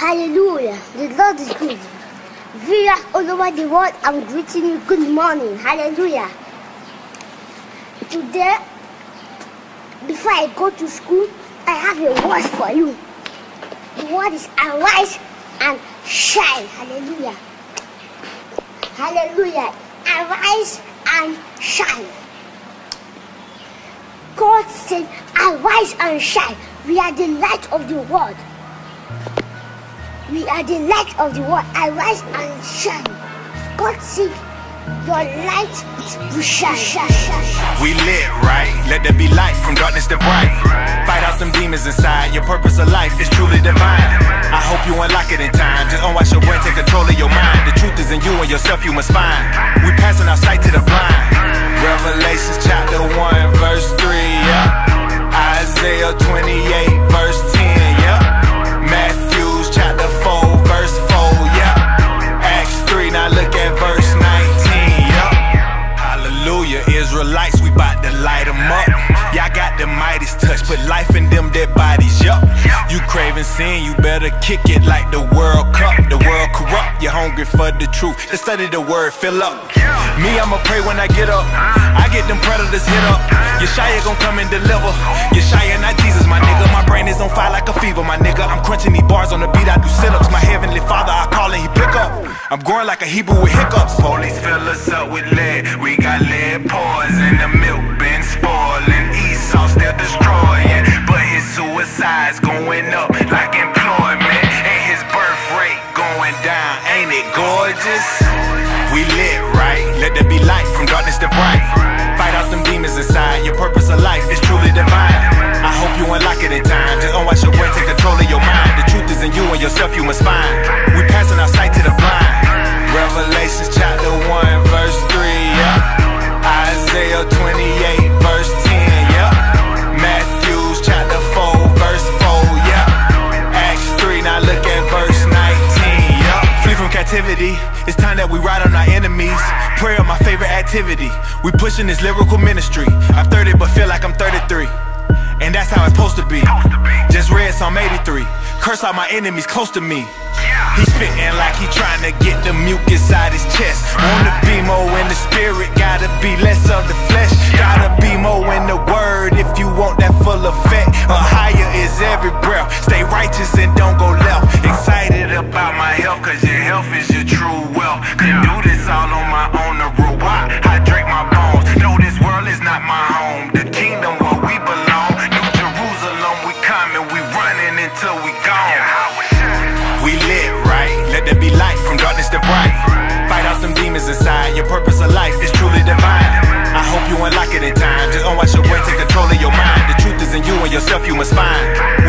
Hallelujah. The Lord is good. Viewers all over the world, I'm greeting you good morning. Hallelujah. Today, before I go to school, I have a word for you. The word is arise and shine. Hallelujah. Hallelujah. Arise and shine. God said, arise and shine. We are the light of the world. We are the light of the world. Arise and shine. God said, your light will shine. We lit, right? Let there be light from darkness to bright. Fight out them demons inside. Your purpose of life is truly divine. I hope you unlock it in time. Just unwatch your brain, take control of your mind. The truth is in you and yourself, you must find. We passing our sight to the blind. Revelations chapter 1, sin, you better kick it like the World Cup. The world corrupt, you're hungry for the truth. Let's study the word, fill up. Me, I'ma pray when I get up. I get them predators hit up. Yeshaya gon' come and deliver. Yeshaya, not Jesus, my nigga. My brain is on fire like a fever, my nigga. I'm crunching these bars on the beat, I do sit ups. My heavenly father, I call and he pick up. I'm growing like a Hebrew with hiccups. Police fill us up with lead. We got lead pores in the milk been spoiling. Esau still destroying, but his suicide's going up We lit, right? Let there be light from darkness to bright. Fight out them demons inside. Your purpose of life is truly divine. I hope you unlock it in time. Just unwatch your brain, take control of your mind. The truth is in you and yourself, you must find. Favorite activity. We pushing this lyrical ministry. I'm 30, but feel like I'm 33. And that's how it's supposed to be. Just read Psalm 83. Curse all my enemies close to me. He spitting like he trying to get the mucus out his chest. Wanna be more in the spirit, gotta be less of the flesh. Gotta be more in the word if you want that full effect. A higher is every breath. Stay righteous and don't go left. Excited about my health, cause your health is your true wealth. Could do this all on my own, yourself you must find.